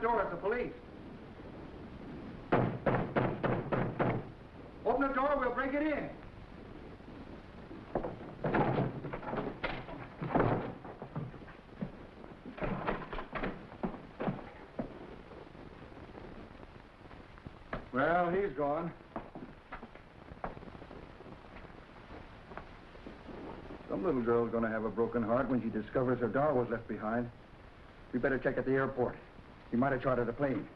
The door. It's the police. Open the door, we'll break it in. Well, he's gone. Some little girl's gonna have a broken heart when she discovers her doll was left behind. We better check at the airport. He might have chartered a plane.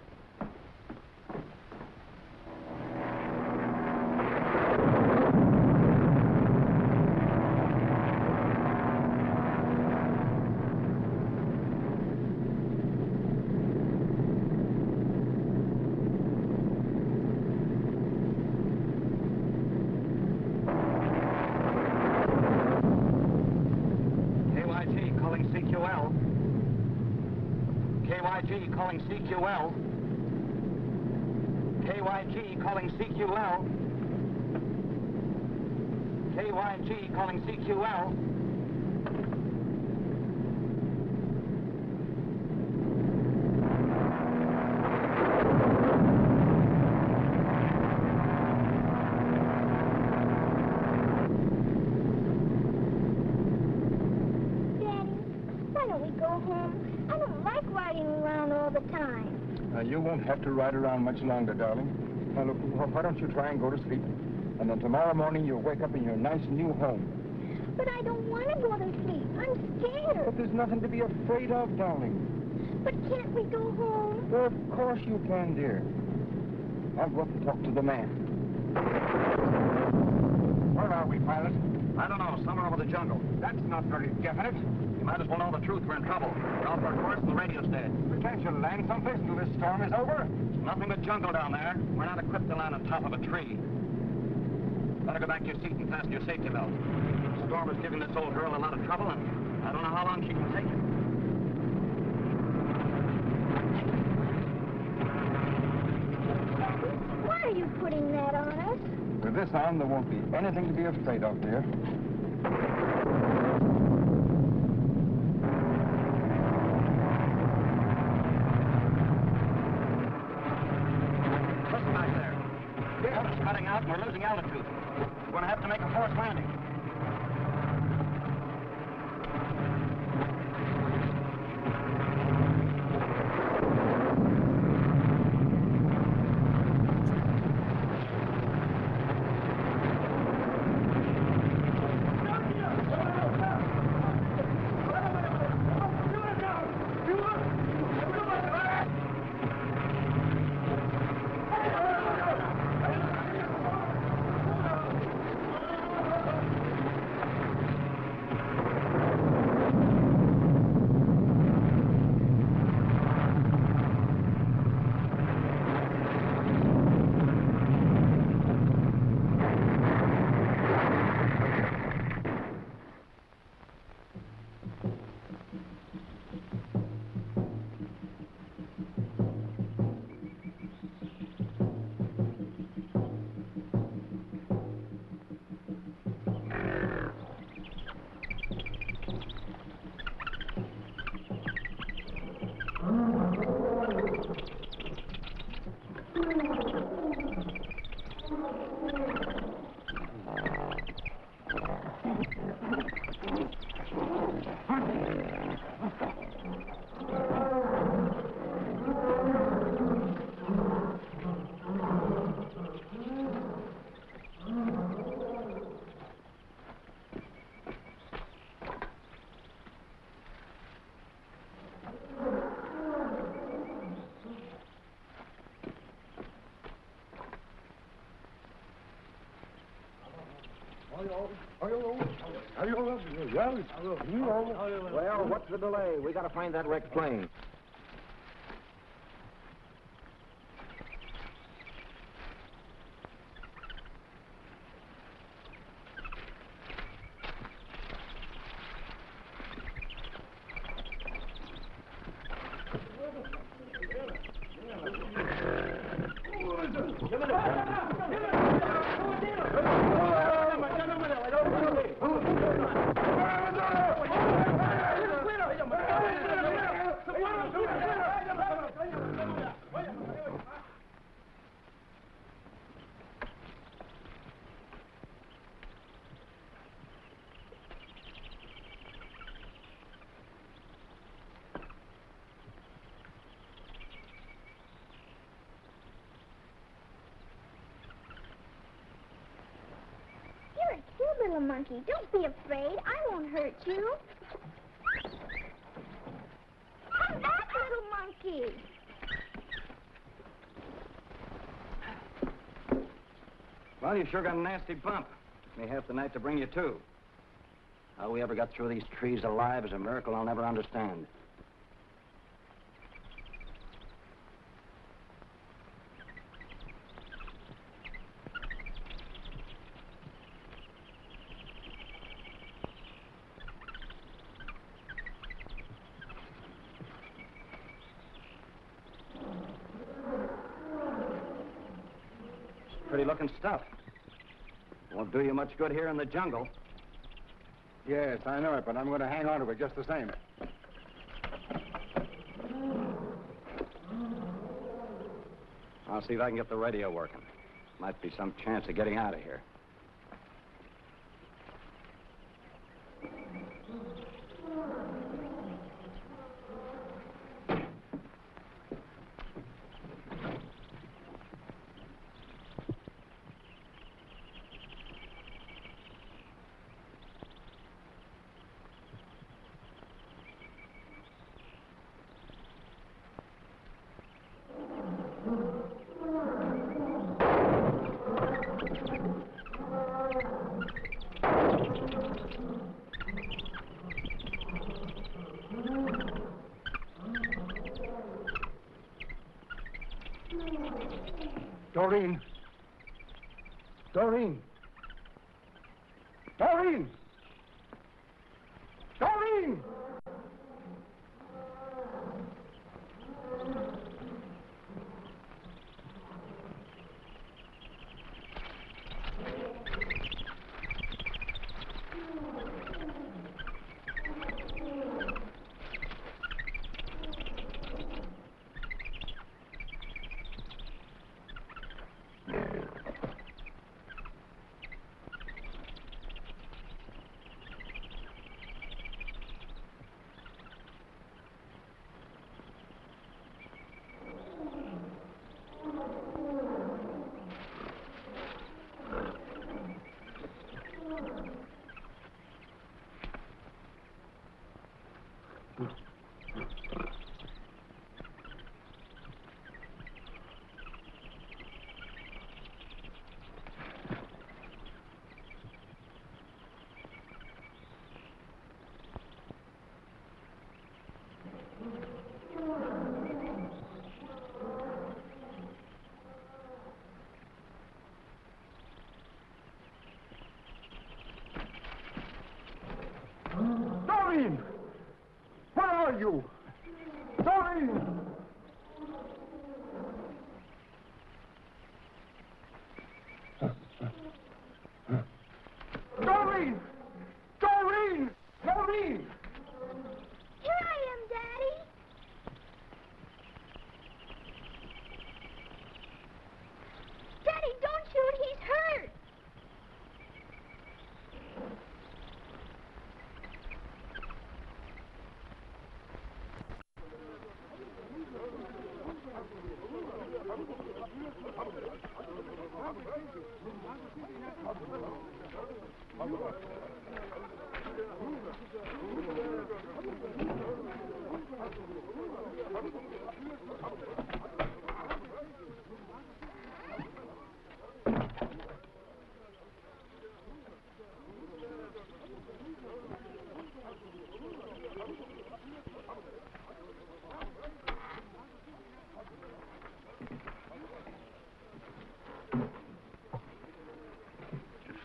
KYG calling CQL. KYG calling CQL. KYG calling CQL. KYG calling CQL. Daddy, why don't we go home? I don't like riding around all the time. Now, you won't have to ride around much longer, darling. Now, look, why don't you try and go to sleep? And then tomorrow morning you'll wake up in your nice new home. But I don't want to go to sleep. I'm scared. But there's nothing to be afraid of, darling. But can't we go home? Well, of course you can, dear. I'll go up and talk to the man. Where are we, pilot? I don't know, somewhere over the jungle. That's not very definite. You might as well know the truth. We're in trouble. We're off our course and the radio's dead. But can't you land someplace until this storm is over? Nothing but jungle down there. We're not equipped to land on top of a tree. Better go back to your seat and fasten your safety belt. The storm is giving this old girl a lot of trouble, and I don't know how long she can take it. Why are you putting that on us? With this on, there won't be anything to be afraid of, dear. Listen back there. The air is cutting out, and we're losing altitude. We're going to have to make a forced landing. Well, what's the delay? We gotta find that wrecked plane. Little monkey. Don't be afraid. I won't hurt you. Come back, little monkey. Well, you sure got a nasty bump. Took Me half the night to bring you to. How we ever got through these trees alive is a miracle I'll never understand. Pretty looking stuff. Won't do you much good here in the jungle. Yes, I know it, but I'm going to hang on to it just the same. I'll see if I can get the radio working. Might be some chance of getting out of here. Doreen. Doreen. Doreen. Doreen! Doreen! Where are you? Doreen! Doreen! Doreen! Doreen! Here I am, Daddy. Daddy, don't shoot. He's hurt. Did you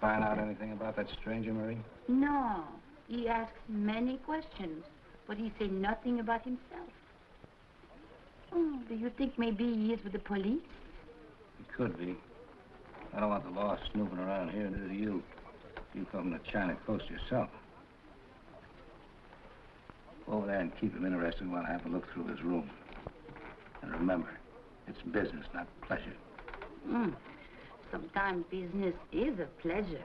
find out anything about that stranger, Marie? No. He asks many questions, but he say nothing about himself. Oh, do you think maybe he is with the police? He could be. I don't want the law snooping around here, neither do you. You come from the China coast yourself. Go over there and keep him interested while I have a look through his room. And remember, it's business, not pleasure. Hmm. Sometimes business is a pleasure.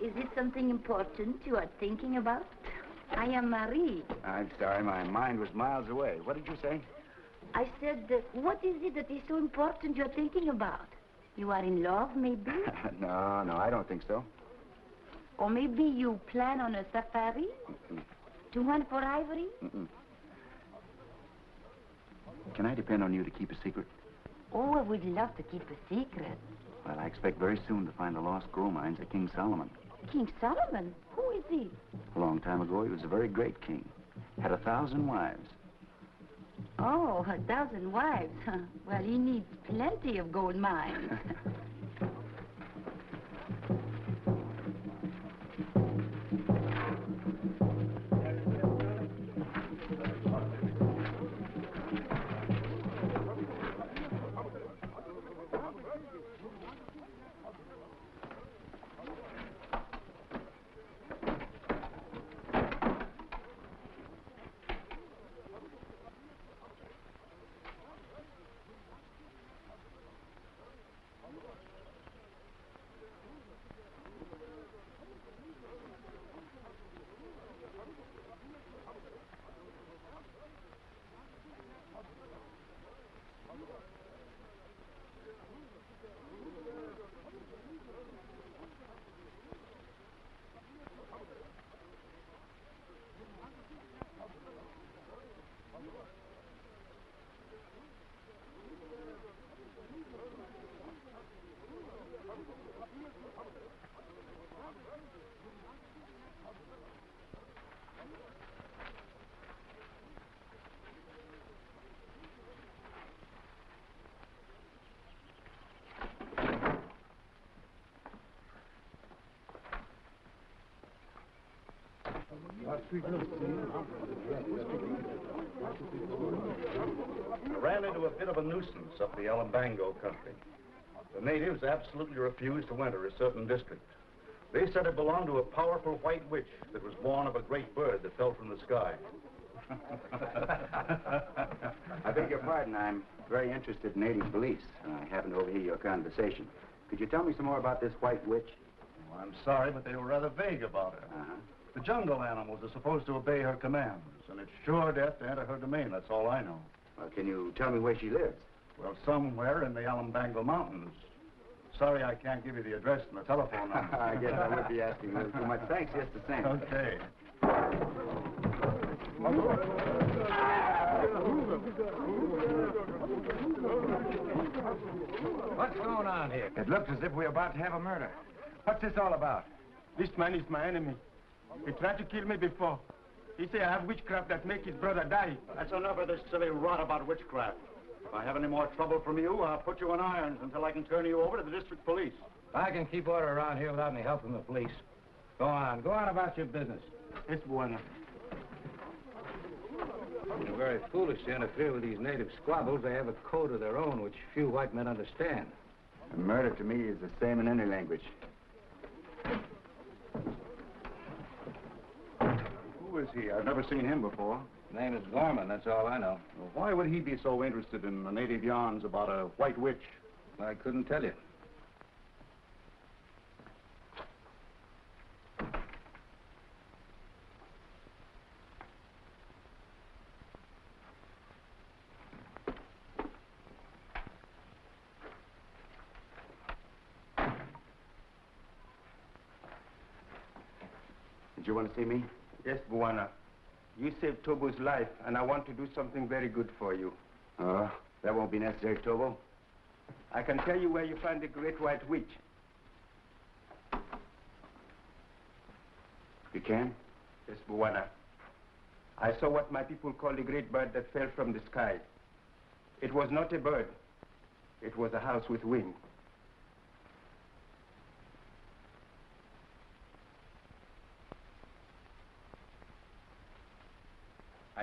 Is it something important you are thinking about? I am Marie. I'm sorry, my mind was miles away. What did you say? I said, uh, what is it that is so important you're thinking about? You are in love, maybe? no, no, I don't think so. or maybe you plan on a safari? Mm-mm. To hunt for ivory? Mm-mm. Can I depend on you to keep a secret? Oh, I would love to keep a secret. Well, I expect very soon to find the lost gold mines of King Solomon. King Solomon? Who is he? A long time ago, he was a very great king. Had a thousand wives. Oh, a thousand wives. huh? well, he needs plenty of gold mines. I ran into a bit of a nuisance up the Alambango country. The natives absolutely refused to enter a certain district. They said it belonged to a powerful white witch that was born of a great bird that fell from the sky. I beg your pardon. I'm very interested in native beliefs. I happened to overhear your conversation. Could you tell me some more about this white witch? Well, I'm sorry, but they were rather vague about it. The jungle animals are supposed to obey her commands, and it's sure death to enter her domain. That's all I know. Well, can you tell me where she lives? Well, somewhere in the Alambango Mountains. Sorry I can't give you the address and the telephone number. I guess I would be asking a little too much. Thanks, just the same. Okay. What's going on here? It looks as if we're about to have a murder. What's this all about? This man is my enemy. He tried to kill me before. He say I have witchcraft that make his brother die. That's enough of this silly rot about witchcraft. If I have any more trouble from you, I'll put you in irons until I can turn you over to the district police. I can keep order around here without any help from the police. Go on. Go on about your business. It's bueno. You're very foolish to interfere with these native squabbles. They have a code of their own, which few white men understand. A murder to me is the same in any language. Who is he? I've never seen him before. His name is Gorman, that's all I know. Well, why would he be so interested in the native yarns about a white witch? I couldn't tell you. Did you want to see me? Yes, Bwana. You saved Tobo's life, and I want to do something very good for you. Oh, that won't be necessary, Tobo. I can tell you where you find the great white witch. You can? Yes, Bwana. I saw what my people call the great bird that fell from the sky. It was not a bird. It was a house with wings.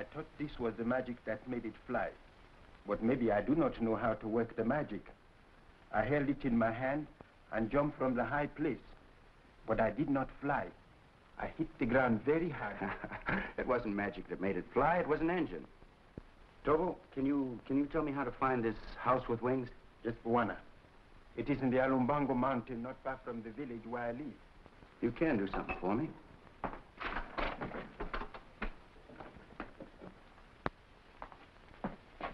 I thought this was the magic that made it fly. But maybe I do not know how to work the magic. I held it in my hand and jumped from the high place. But I did not fly. I hit the ground very hard. it wasn't magic that made it fly, it was an engine. Tobo, can you can you tell me how to find this house with wings? Just Bwana. It is in the Alumbango mountain, not far from the village where I live. You can do something for me.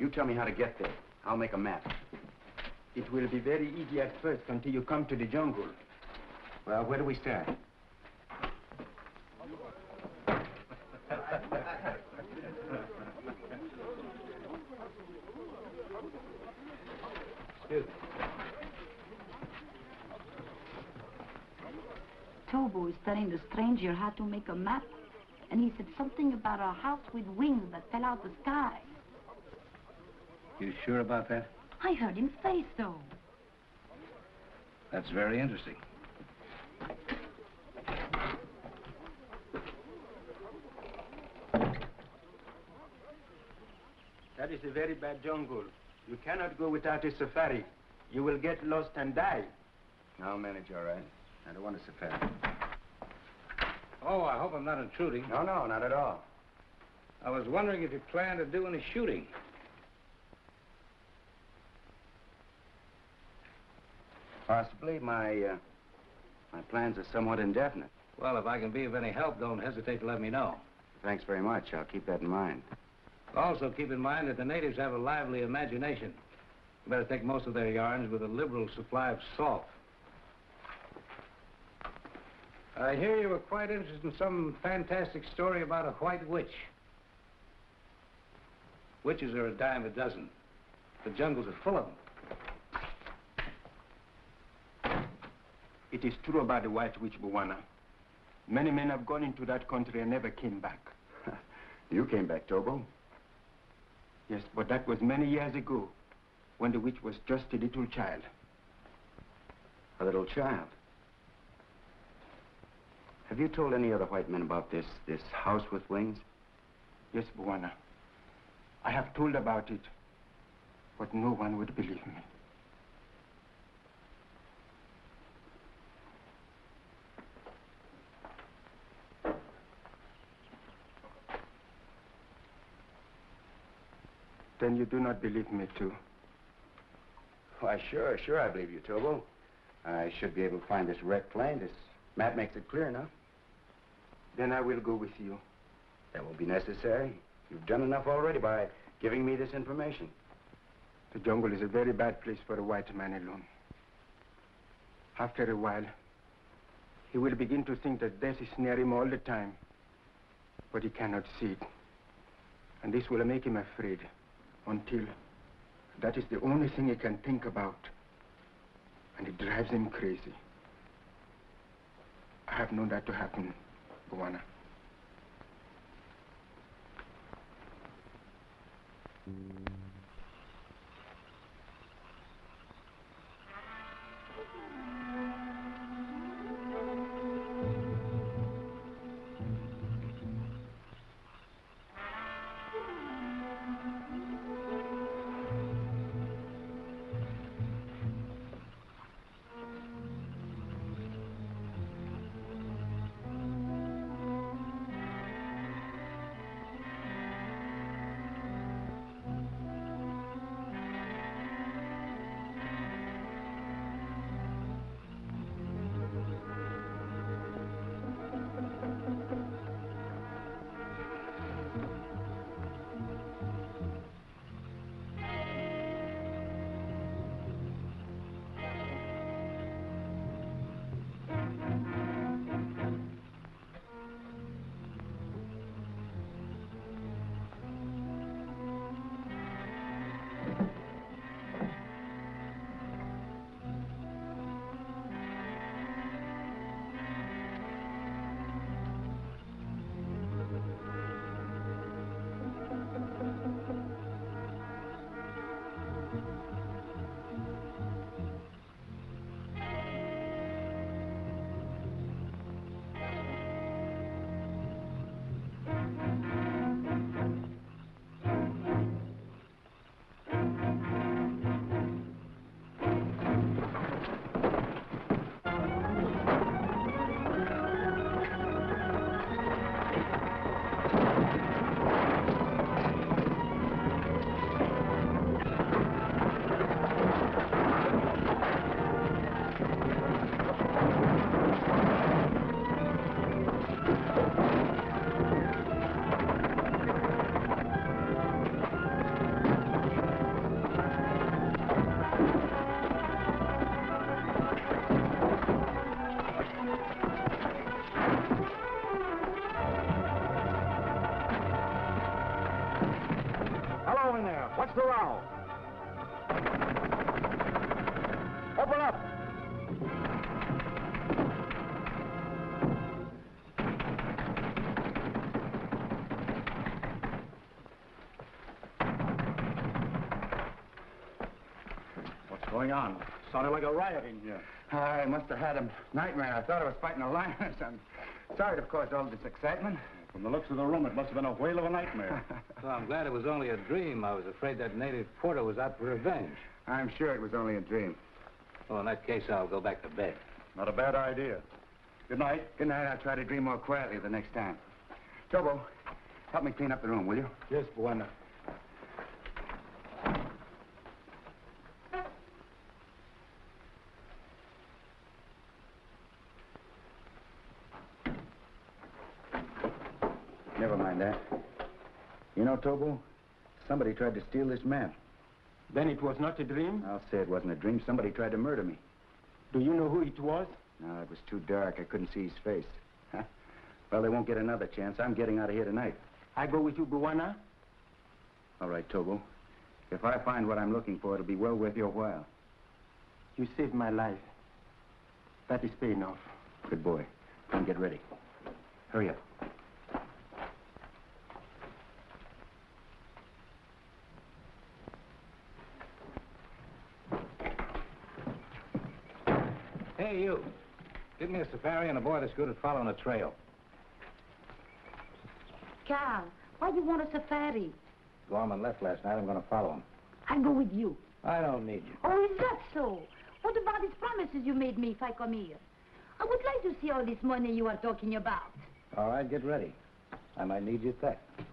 You tell me how to get there. I'll make a map. It will be very easy at first until you come to the jungle. Well, where do we start? Excuse me. Tobo is telling the stranger how to make a map, and he said something about a house with wings that fell out the sky. You sure about that? I heard him say so. That's very interesting. That is a very bad jungle. You cannot go without a safari. You will get lost and die. I'll manage all right. I don't want a safari. Oh, I hope I'm not intruding. No, no, not at all. I was wondering if you plan to do any shooting. Possibly. My, uh, my plans are somewhat indefinite. Well, if I can be of any help, don't hesitate to let me know. Thanks very much. I'll keep that in mind. Also, keep in mind that the natives have a lively imagination. You better take most of their yarns with a liberal supply of salt. I hear you were quite interested in some fantastic story about a white witch. Witches are a dime a dozen. The jungles are full of them. It is true about the White Witch, Bwana. Many men have gone into that country and never came back. You came back, Tobo. Yes, but that was many years ago, when the witch was just a little child. A little child. Have you told any other white men about this, this house with wings? Yes, Bwana. I have told about it, but no one would believe me. Then you do not believe me, too. Why, sure, sure I believe you, Tobo. I should be able to find this wrecked plane. This map makes it clear enough. Then I will go with you. That won't be necessary. You've done enough already by giving me this information. The jungle is a very bad place for a white man alone. After a while, he will begin to think that death is near him all the time. But he cannot see it. And this will make him afraid until that is the only thing he can think about. And it drives him crazy. I have known that to happen, Bwana. Mm. Sounded like a riot in here. I must have had a nightmare. I thought I was fighting a lion or something. Sorry to have caused all this excitement. From the looks of the room, it must have been a whale of a nightmare. Well, I'm glad it was only a dream. I was afraid that native porter was out for revenge. I'm sure it was only a dream. Well, in that case, I'll go back to bed. Not a bad idea. Good night. Good night. I'll try to dream more quietly the next time. Tobo, help me clean up the room, will you? Yes, Bwana. Never mind that. You know, Tobo, somebody tried to steal this map. Then it was not a dream? I'll say it wasn't a dream. Somebody tried to murder me. Do you know who it was? No, it was too dark. I couldn't see his face. well, they won't get another chance. I'm getting out of here tonight. I go with you, Bwana? All right, Tobo. If I find what I'm looking for, it'll be well worth your while. You saved my life. That is pay enough. Good boy. Come get ready. Hurry up. You. Give me a safari and a boy that's good at following a trail. Carl, why do you want a safari? Gorman left last night. I'm going to follow him. I'll go with you. I don't need you. Oh, is that so? What about these promises you made me if I come here? I would like to see all this money you are talking about. All right, get ready. I might need you that. That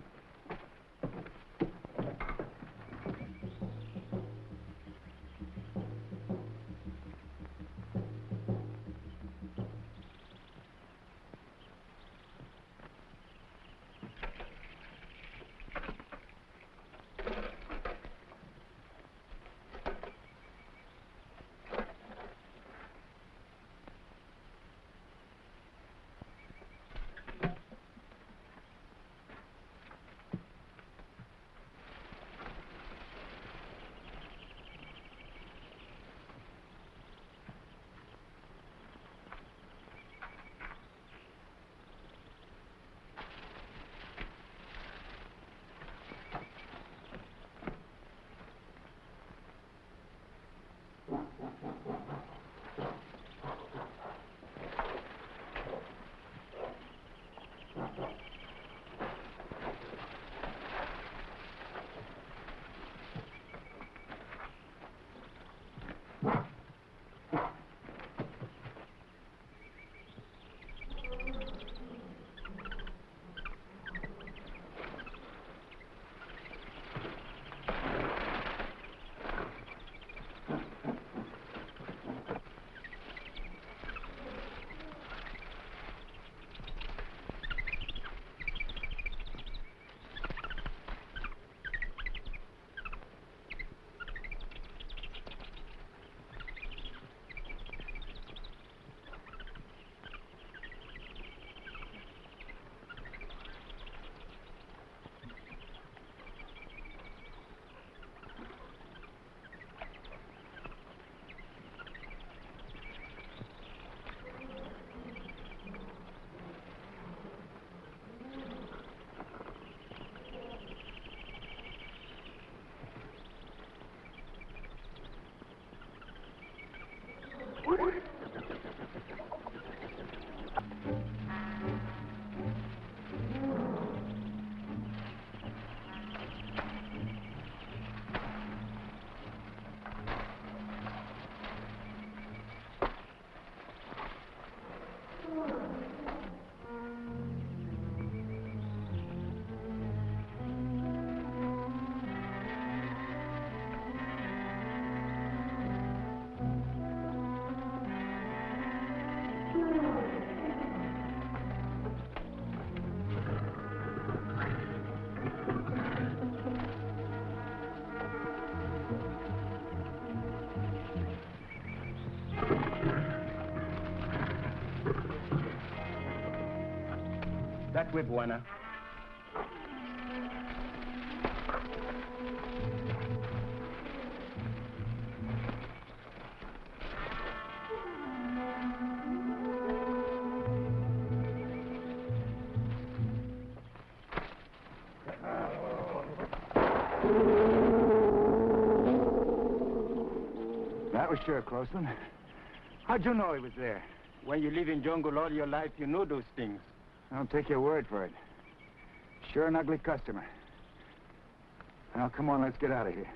What? fue buena. That was sure, Closeman. How'd you know he was there? When you live in jungle all your life, you know those things. I'll take your word for it. Sure an ugly customer. Now, come on, let's get out of here.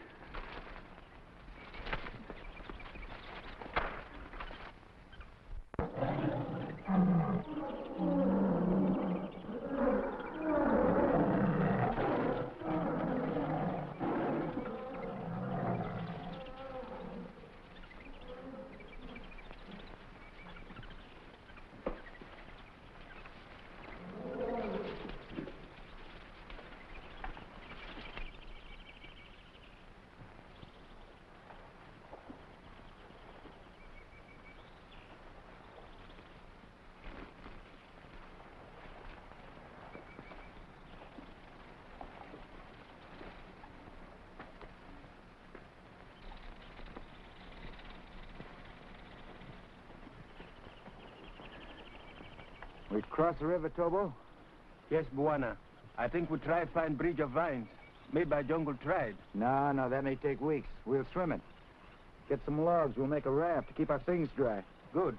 We cross the river, Tobo? Yes, Bwana. I think we try find bridge of vines made by jungle tribe. No, no, that may take weeks. We'll swim it. Get some logs. We'll make a raft to keep our things dry. Good.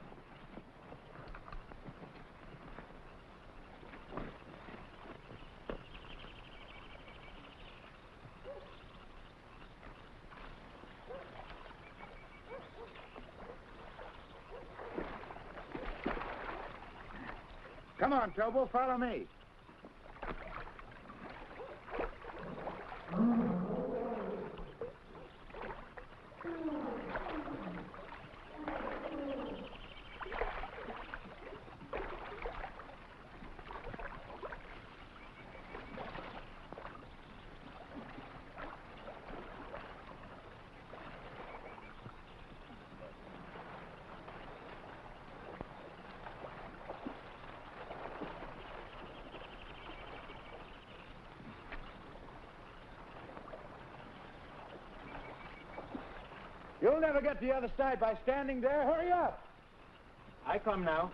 Come on, Tobo, follow me. You'll never get to the other side by standing there. Hurry up. I come now.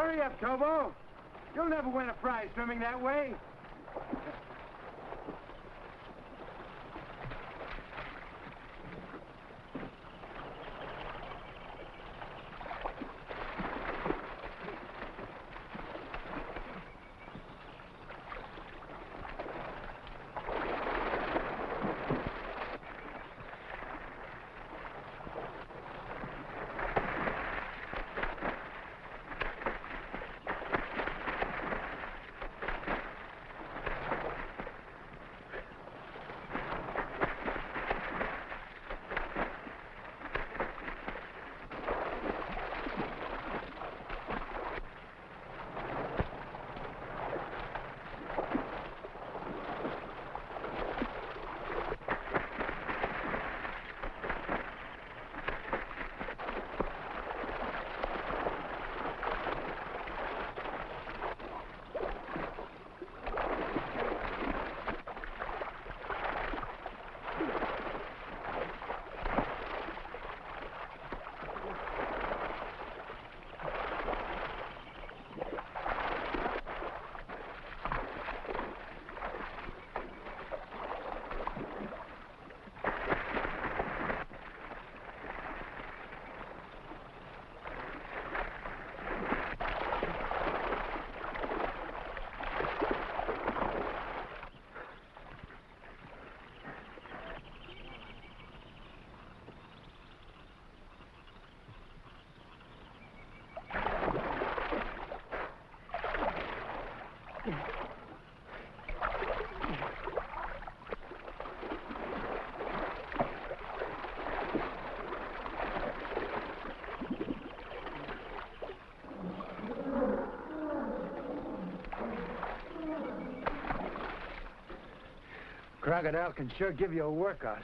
Hurry up, Tobo. You'll never win a prize swimming that way. Crocodile can sure give you a workout.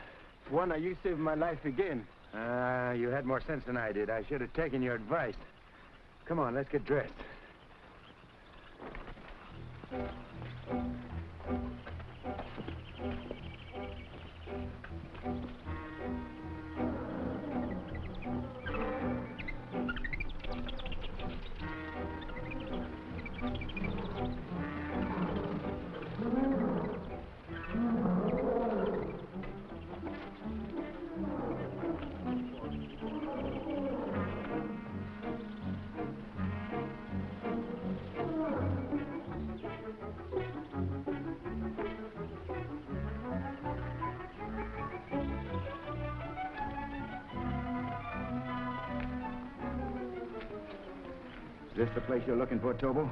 Bwana, you saved my life again. Ah, you had more sense than I did. I should have taken your advice. Come on, let's get dressed. Place you're looking for, Tobo?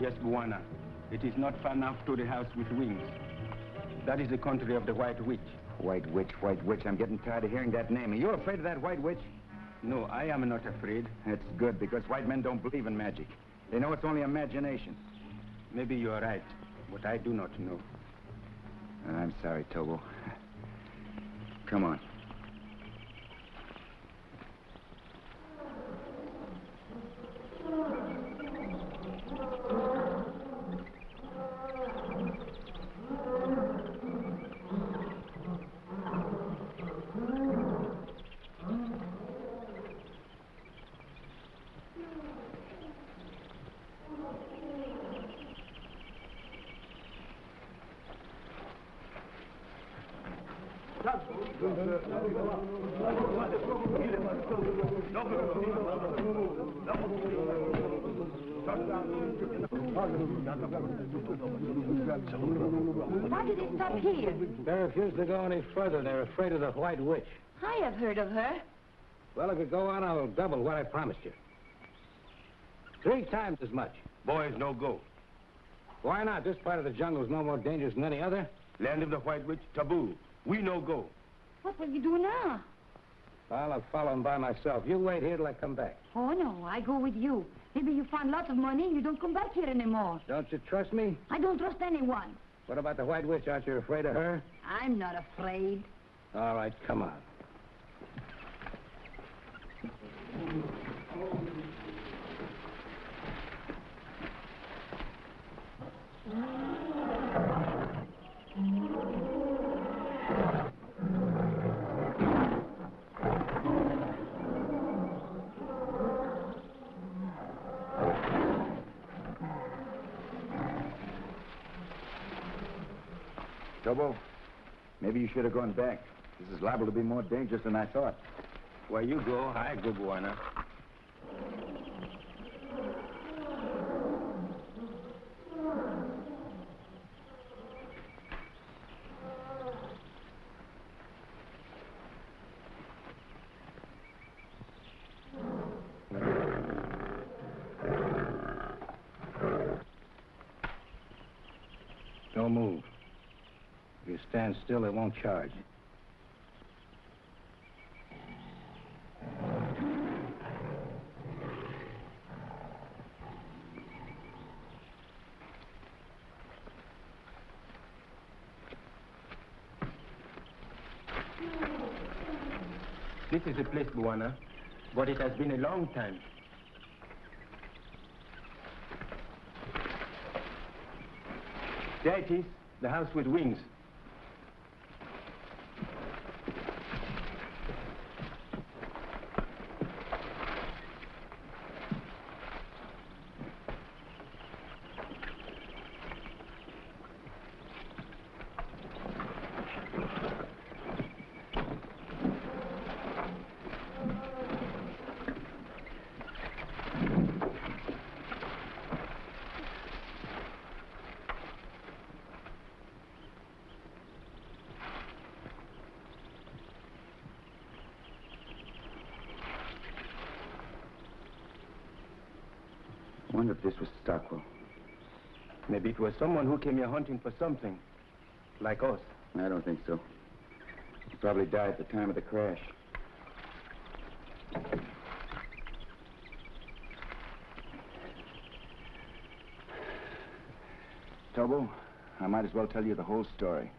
Yes, Bwana. It is not far enough to the house with wings. That is the country of the White Witch. White Witch, White Witch. I'm getting tired of hearing that name. Are you afraid of that White Witch? No, I am not afraid. That's good, because white men don't believe in magic. They know it's only imagination. Maybe you are right, but I do not know. I'm sorry, Tobo. Come on. Why did they stop here? They refuse to go any further. They're afraid of the White Witch. I have heard of her. Well, if you go on, I'll double what I promised you. Three times as much. Boys, no go. Why not? This part of the jungle is no more dangerous than any other. Land of the White Witch, taboo. We no go. What will you do now? Well, I'll follow him by myself. You wait here till I come back. Oh, no, I go with you. Maybe you find lots of money and you don't come back here anymore. Don't you trust me? I don't trust anyone. What about the White Witch? Aren't you afraid of her? I'm not afraid. All right, come on. Tobo, maybe you should have gone back. This is liable to be more dangerous than I thought. Where you go, I go, Bwana. Don't move. If you stand still, it won't charge. This is the place, Bwana. But it has been a long time. There it is, the house with wings. I wonder if this was Stockwell. Maybe it was someone who came here hunting for something. Like us. I don't think so. He probably died at the time of the crash. Tobo, I might as well tell you the whole story.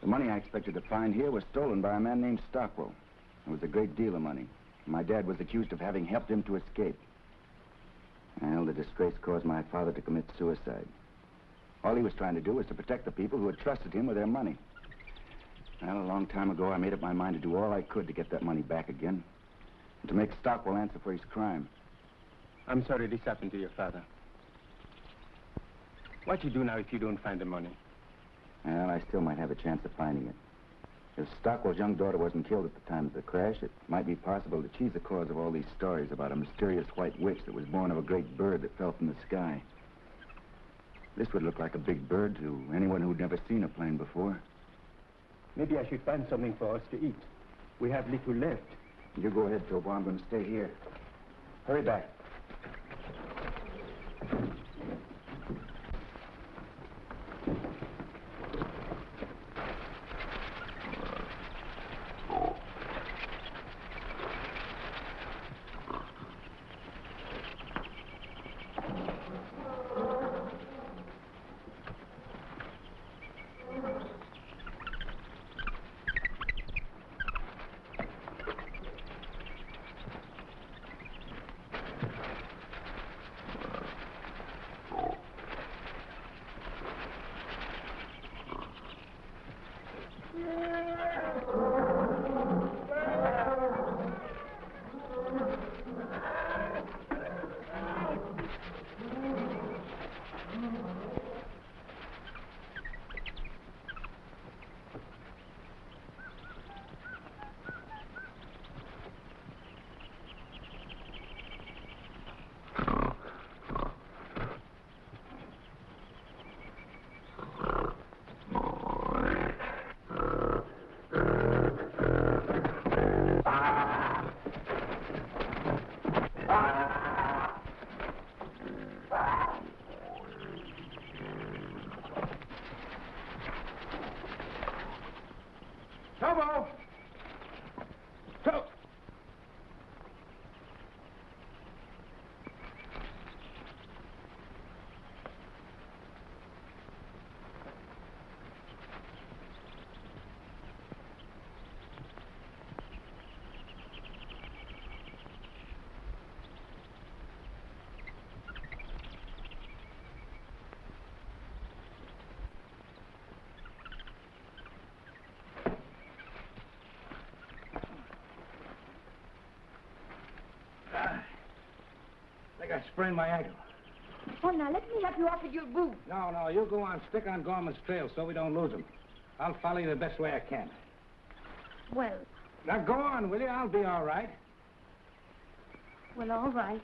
The money I expected to find here was stolen by a man named Stockwell. It was a great deal of money. My dad was accused of having helped him to escape. Well, the disgrace caused my father to commit suicide. All he was trying to do was to protect the people who had trusted him with their money. Well, a long time ago, I made up my mind to do all I could to get that money back again. And to make Stockwell answer for his crime. I'm sorry this happened to your father. What you do now if you don't find the money? Well, I still might have a chance of finding it. If Stockwell's young daughter wasn't killed at the time of the crash, it might be possible that she's the cause of all these stories about a mysterious white witch that was born of a great bird that fell from the sky. This would look like a big bird to anyone who'd never seen a plane before. Maybe I should find something for us to eat. We have little left. You go ahead, Tobo. I'm going to stay here. Hurry back. I sprained my ankle. Oh, now let me help you off with your boot. No, no, you go on. Stick on Gorman's trail so we don't lose him. I'll follow you the best way I can. Well, Now go on, will you? I'll be all right. well, all right.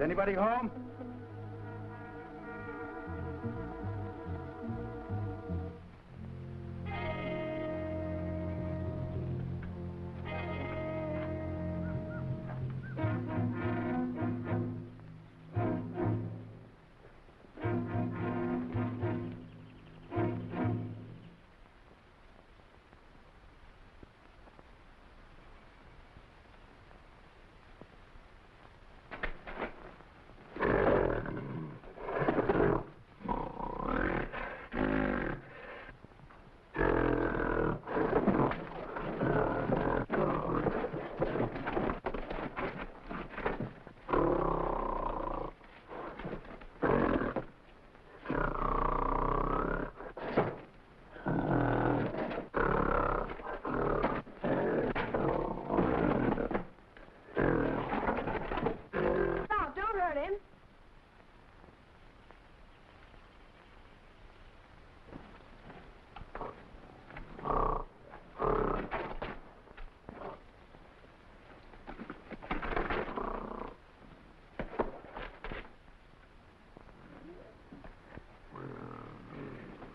Anybody home?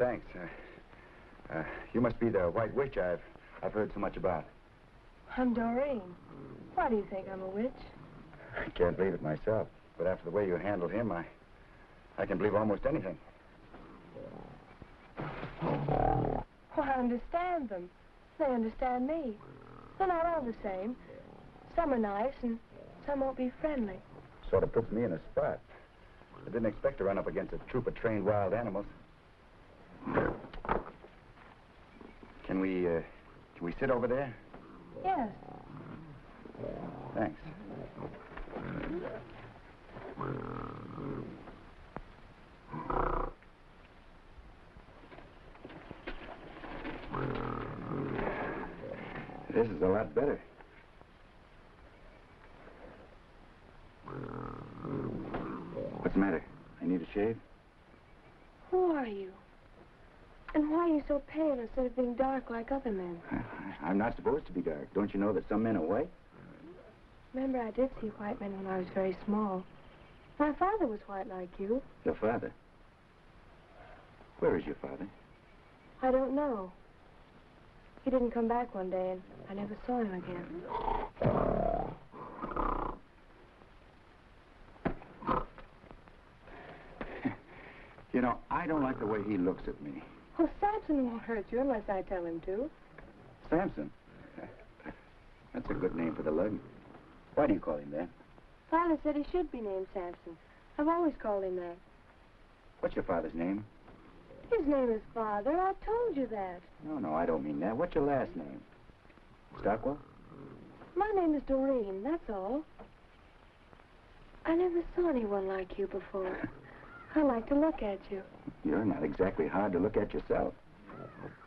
Thanks. Uh, uh, you must be the White Witch I've, I've heard so much about. I'm Doreen. Why do you think I'm a witch? I can't believe it myself, but after the way you handled him, I, I can believe almost anything. Well, I understand them. They understand me. They're not all the same. Some are nice and some won't be friendly. Sort of puts me in a spot. I didn't expect to run up against a troop of trained wild animals. Can we, uh, can we sit over there? Yes. Thanks. This is a lot better. What's the matter? I need a shave? Who are you? And why are you so pale instead of being dark like other men? I'm not supposed to be dark. Don't you know that some men are white? Remember, I did see white men when I was very small. My father was white like you. Your father. Where is your father? I don't know. He didn't come back one day, and I never saw him again. You know, I don't like the way he looks at me. Well, Samson won't hurt you unless I tell him to. Samson. That's a good name for the lug. Why do you call him that? Father said he should be named Samson. I've always called him that. What's your father's name? His name is Father. I told you that. No, no, I don't mean that. What's your last name? Stockwell? My name is Doreen, that's all. I never saw anyone like you before. I like to look at you. You're not exactly hard to look at yourself.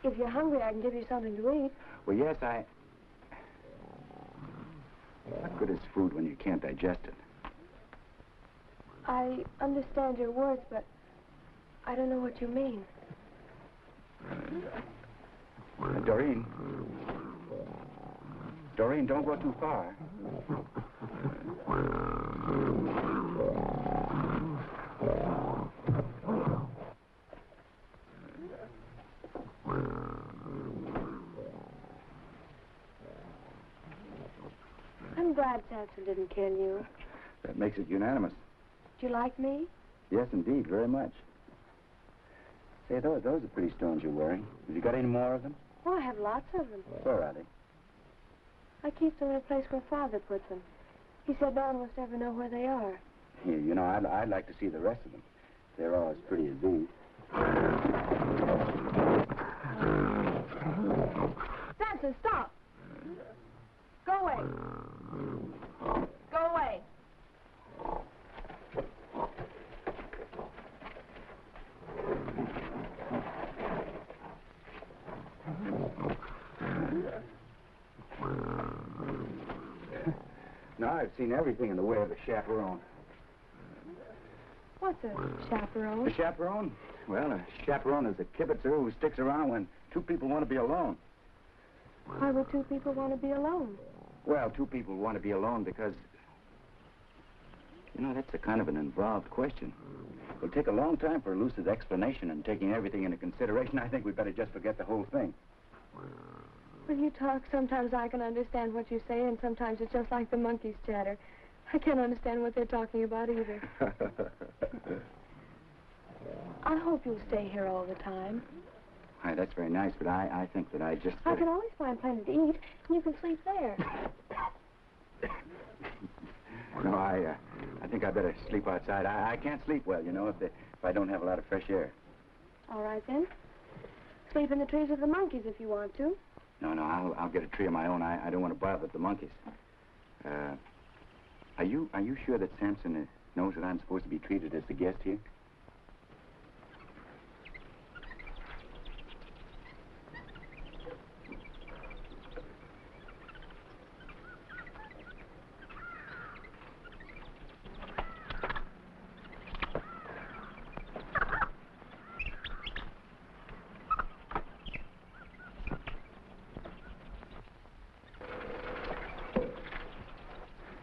If you're hungry, I can give you something to eat. Well, yes, I... What good is food when you can't digest it? I understand your words, but I don't know what you mean. Uh, Doreen. Doreen, don't go too far. I'm glad Samson didn't kill you. That makes it unanimous. Do you like me? Yes, indeed, very much. Say, those, those are pretty stones you're wearing. Have you got any more of them? Oh, I have lots of them. Where are they? I keep them in a place where Father puts them. He said no one must ever know where they are. Here, you know, I'd, I'd like to see the rest of them. They're all as pretty as these. Samson, stop! Go away. Go away. Now, I've seen everything in the way of a chaperone. What's a chaperone? A chaperone? Well, a chaperone is a kibitzer who sticks around when two people want to be alone. Why would two people want to be alone? Well, two people want to be alone because... You know, that's a kind of an involved question. It'll take a long time for a lucid explanation, and taking everything into consideration, I think we'd better just forget the whole thing. When you talk, sometimes I can understand what you say, and sometimes it's just like the monkeys chatter. I can't understand what they're talking about either. I hope you'll stay here all the time. Why, that's very nice, but I, I think that I just... I can always find plenty to eat, and you can sleep there. No, I, uh, I think I better sleep outside. I, I can't sleep well, you know, if, the, if I don't have a lot of fresh air. All right, then. Sleep in the trees with the monkeys if you want to. No, no, I'll, I'll get a tree of my own. I, I don't want to bother the monkeys. Uh, are you, are you sure that Samson uh, knows that I'm supposed to be treated as the guest here?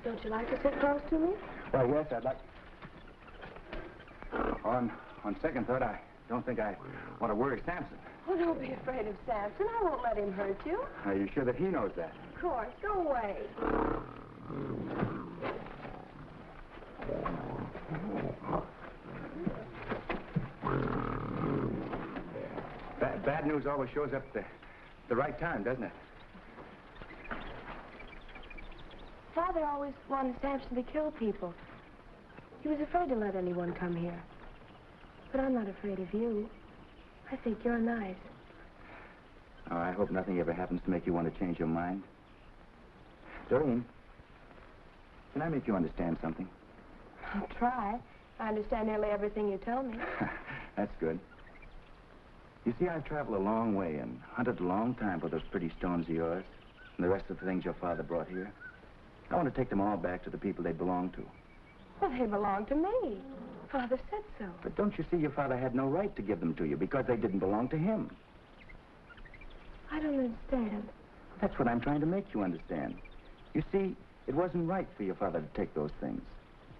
Don't you like to sit close to me? Well, yes, I'd like... On, on second thought, I don't think I want to worry Samson. Oh, don't be afraid of Samson. I won't let him hurt you. Are you sure that he knows that? Of course. Go away. Ba- bad news always shows up at the, the right time, doesn't it? Father always wanted Samson to kill people. He was afraid to let anyone come here. But I'm not afraid of you. I think you're nice. Oh, I hope nothing ever happens to make you want to change your mind. Doreen, can I make you understand something? I'll try. I understand nearly everything you tell me. That's good. You see, I've traveled a long way and hunted a long time for those pretty stones of yours and the rest of the things your father brought here. I want to take them all back to the people they belong to. Well, they belong to me. Father said so. But don't you see your father had no right to give them to you because they didn't belong to him? I don't understand. That's what I'm trying to make you understand. You see, it wasn't right for your father to take those things.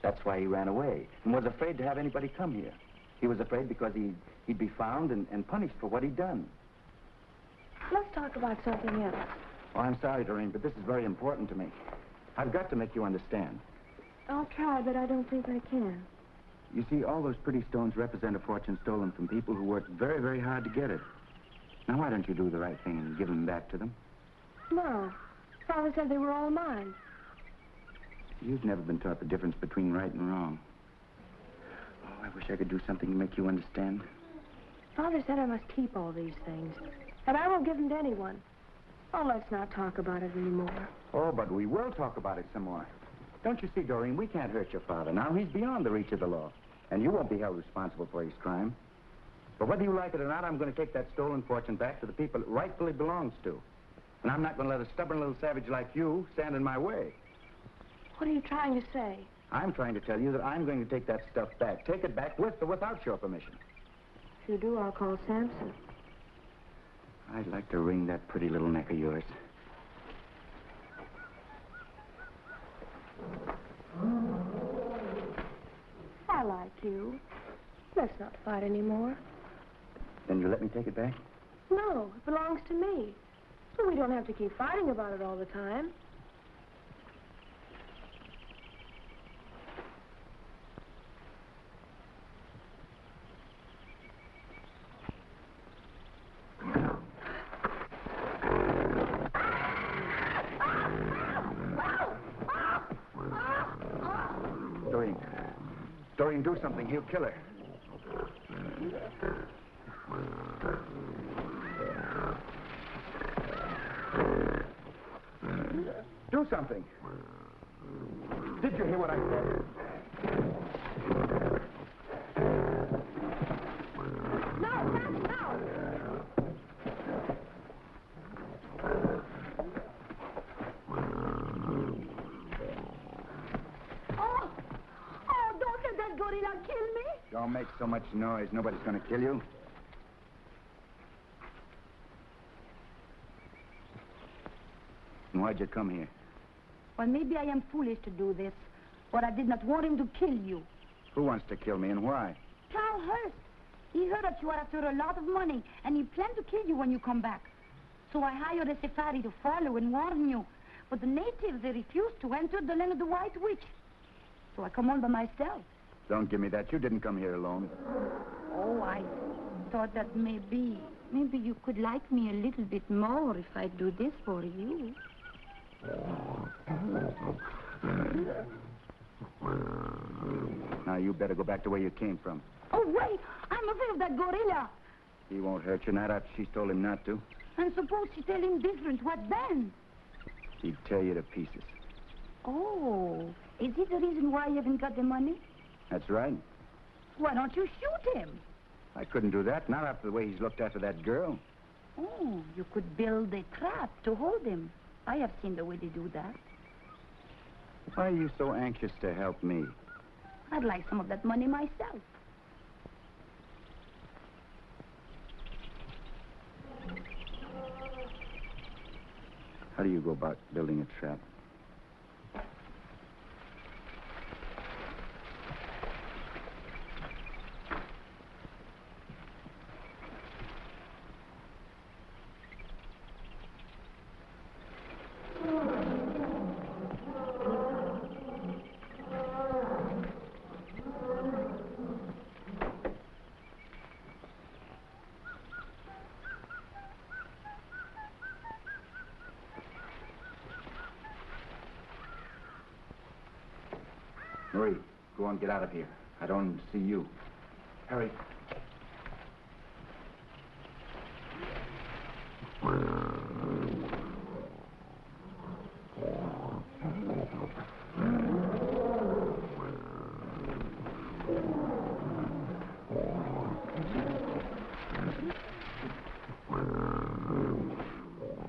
That's why he ran away and was afraid to have anybody come here. He was afraid because he'd, he'd be found and, and punished for what he'd done. Let's talk about something else. Oh, I'm sorry, Doreen, but this is very important to me. I've got to make you understand. I'll try, but I don't think I can. You see, all those pretty stones represent a fortune stolen from people who worked very, very hard to get it. Now, why don't you do the right thing and give them back to them? No. Father said they were all mine. You've never been taught the difference between right and wrong. Oh, I wish I could do something to make you understand. Father said I must keep all these things. And I won't give them to anyone. Oh, let's not talk about it anymore. Oh, but we will talk about it some more. Don't you see, Doreen, we can't hurt your father now. He's beyond the reach of the law. And you won't be held responsible for his crime. But whether you like it or not, I'm going to take that stolen fortune back to the people it rightfully belongs to. And I'm not going to let a stubborn little savage like you stand in my way. What are you trying to say? I'm trying to tell you that I'm going to take that stuff back. Take it back with or without your permission. If you do, I'll call Samson. I'd like to wring that pretty little neck of yours. I like you. Let's not fight anymore. Then you let me take it back? No, it belongs to me. So we don't have to keep fighting about it all the time. Doreen. Doreen, do something. He'll kill her. Do something. Did you hear what I said? No, Samson, no! Oh! Oh, don't let that gorilla kill me! Don't make so much noise. Nobody's going to kill you. And why'd you come here? Well, maybe I am foolish to do this, But I did not want him to kill you. Who wants to kill me and why? Carl Hurst. He heard that you are after a lot of money, and he planned to kill you when you come back. So I hired a safari to follow and warn you. But the natives, they refused to enter the land of the White Witch. So I come on by myself. Don't give me that. You didn't come here alone. Oh, I thought that maybe, maybe you could like me a little bit more if I do this for you. Now, you better go back to where you came from. Oh, wait! I'm afraid of that gorilla. He won't hurt you, not after she's told him not to. And suppose she tell him different, what then? He'd tear you to pieces. Oh, is it the reason why you haven't got the money? That's right. Why don't you shoot him? I couldn't do that, not after the way he's looked after that girl. Oh, you could build a trap to hold him. I have seen the way they do that. Why are you so anxious to help me? I'd like some of that money myself. How do you go about building a trap? Hurry. Go on, get out of here. I don't see you. Hurry.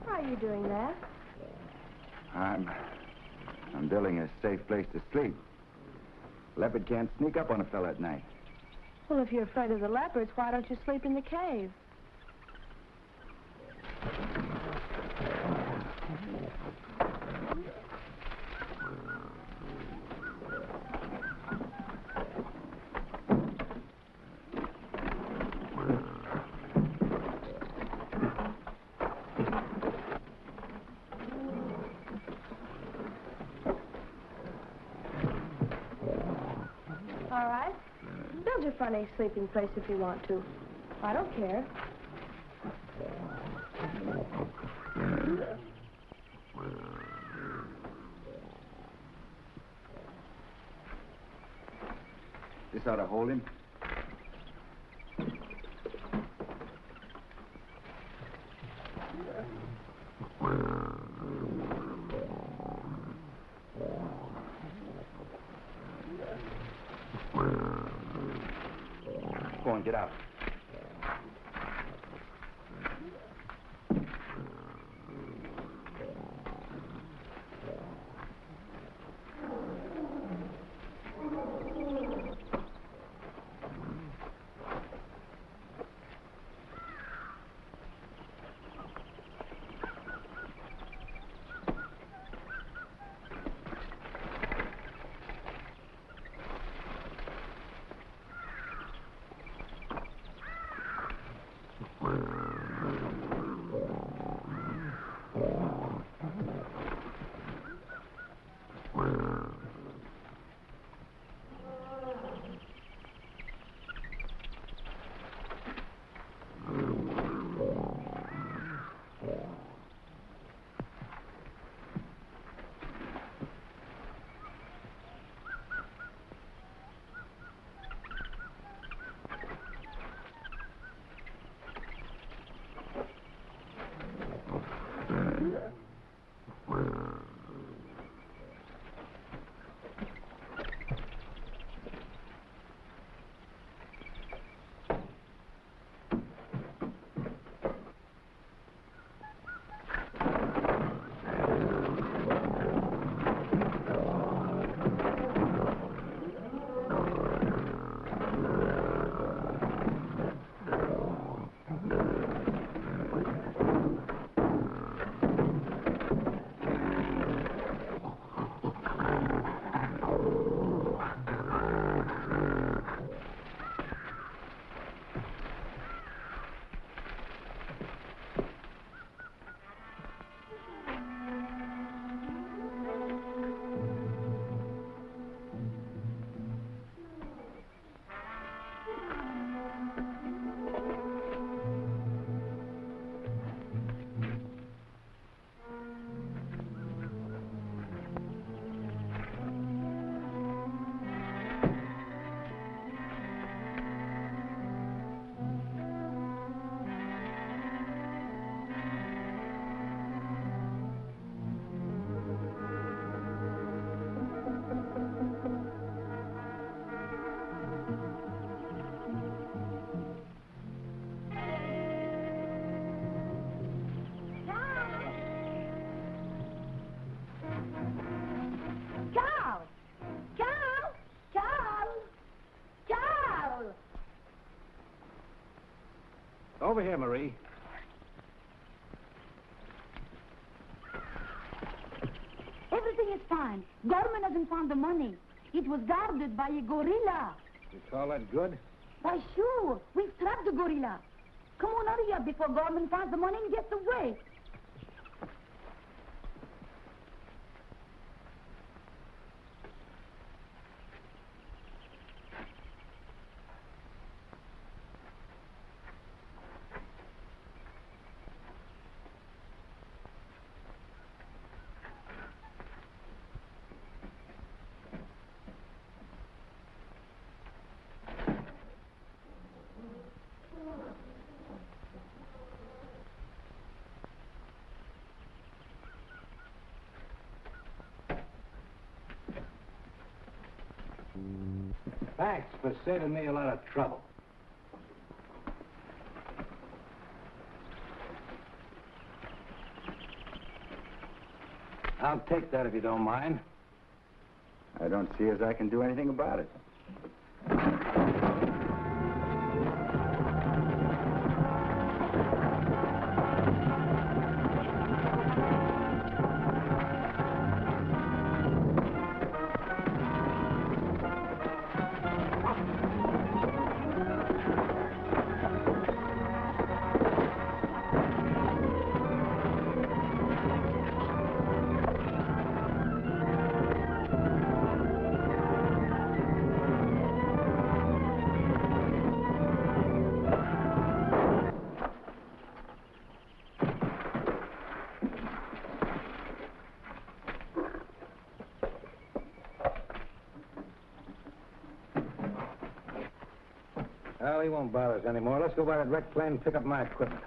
Why are you doing that? I'm... I'm building a safe place to sleep. Leopard can't sneak up on a fella at night. Well, if you're afraid of the leopards, why don't you sleep in the cave? All right. Funny sleeping place if you want to. I don't care. This ought to hold him. Go on, get out. Over here, Marie. Everything is fine. Gorman hasn't found the money. It was guarded by a gorilla. You call that good? Why, sure. We've trapped the gorilla. Come on, hurry up before Gorman finds the money and gets away. Thanks for saving me a lot of trouble. I'll take that if you don't mind. I don't see as I can do anything about it. He won't bother us anymore. Let's go by that wrecked plane and pick up my equipment.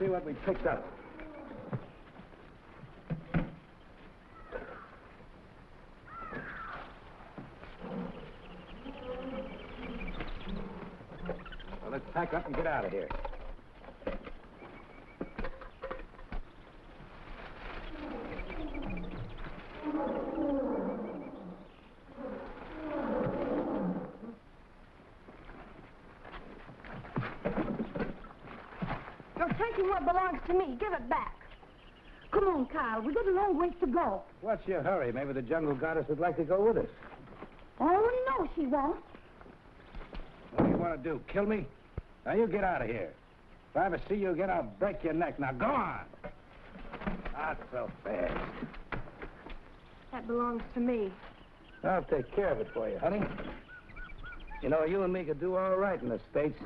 See what we picked up. Well, let's pack up and get out of here. You're taking what belongs to me. Give it back. Come Kyle. We got a long ways to go. What's your hurry? Maybe the jungle goddess would like to go with us. Oh, no, she won't. What do you want to do? Kill me? Now you get out of here. If I ever see you again, I'll break your neck. Now go on. Not so fast. That belongs to me. I'll take care of it for you, honey. You know, you and me could do all right in the States.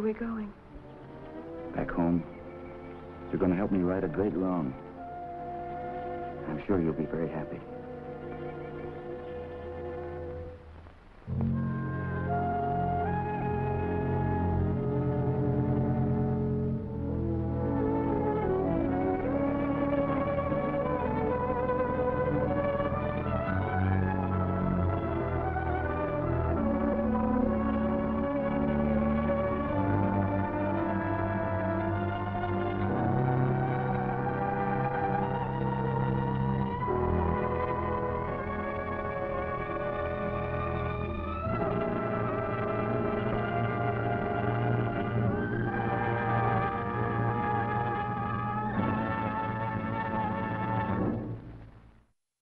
Are we going? Back home, you're going to help me right a great wrong. I'm sure you'll be very happy.